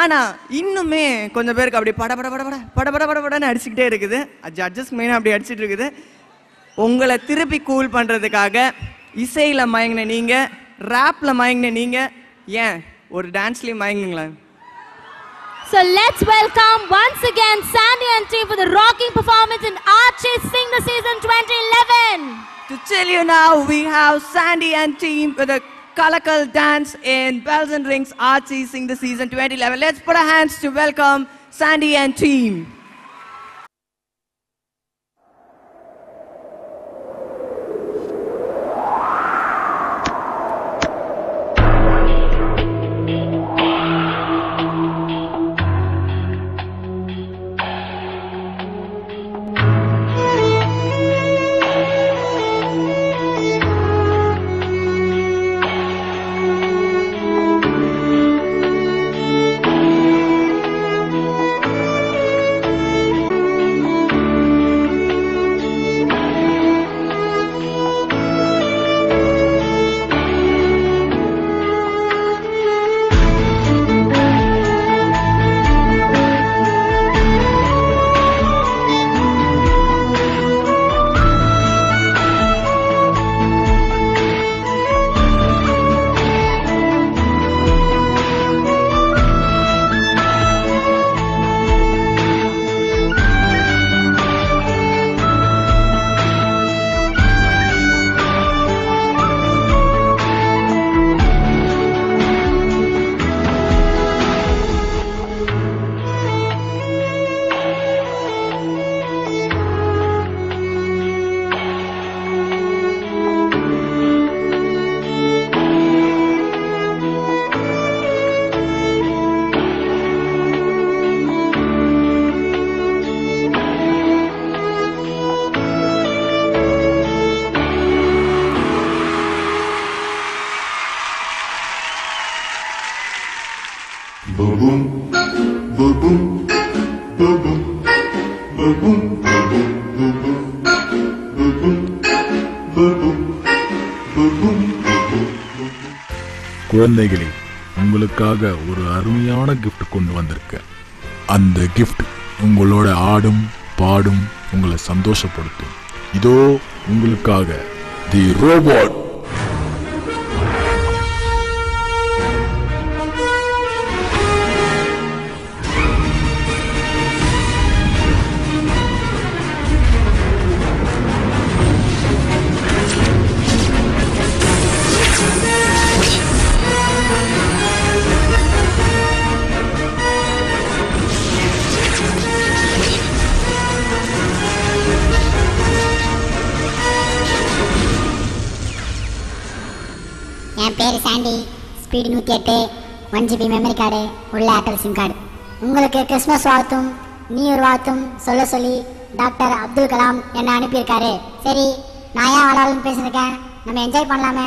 ஆனா இன்னுமே கொஞ்சம் பேருக்கு அப்படி பட பட பட பட பட பட பட படன்னு அடிச்சுக்கிட்டே இருக்குது. ஜட்ஜஸ் மெயினாக அப்படி அடிச்சிட்டு இருக்குது. உங்களை திருப்பி கூல் பண்றதுக்காக இசையில மயங்கின நீங்க ரேப்ல மயங்கின நீங்க ஏன் ஒரு டான்ஸ்லயும் மயங்குங்களேன் So let's welcome once again Sandy and team for the rocking performance in Archie Sing the Season 2011. To tell you now, we have Sandy and team with a Kalakal dance in Bells and Rings Archie Sing the Season 2011. Let's put our hands to welcome Sandy and team. Boom, குழந்தைகளே உங்களுக்காக ஒரு அருமையான gift கொண்டு வந்திருக்கேன் அந்த gift உங்களோட ஆடும் பாடும் உங்களை சந்தோஷப்படுத்தும். இதோ உங்களுக்காக தி ரோபோட் என் பேர் சாண்டி. ஸ்பீடு நூற்றி எட்டு. ஒன் ஜிபி மெமரி கார்டு உள்ள ஏர்டெல் சிம் கார்டு உங்களுக்கு கிறிஸ்மஸ் வாழ்த்தும் நியூ இயர் வாழ்த்தும் சொல்ல சொல்லி டாக்டர் அப்துல் கலாம் என்னை அனுப்பியிருக்காரு. சரி நான் ஏன் ஆளாளுன்னு பேசியிருக்கேன் நம்ம என்ஜாய் பண்ணலாமே.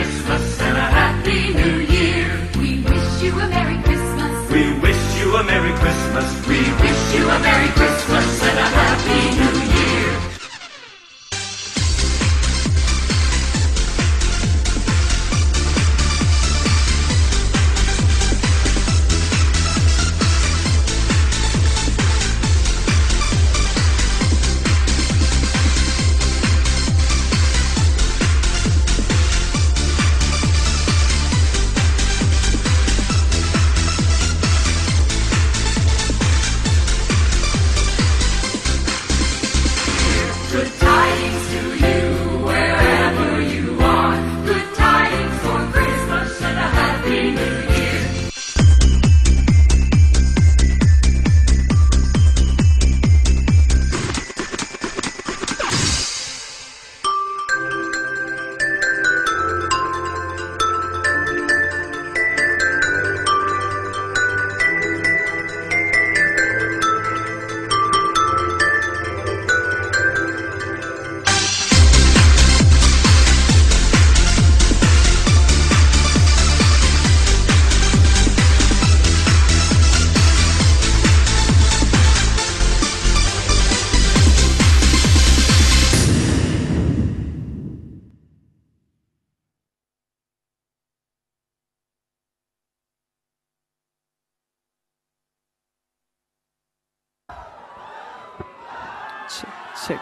Check.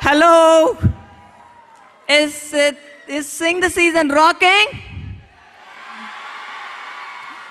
Hello. Is it is Sing the Season rocking?